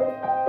Bye.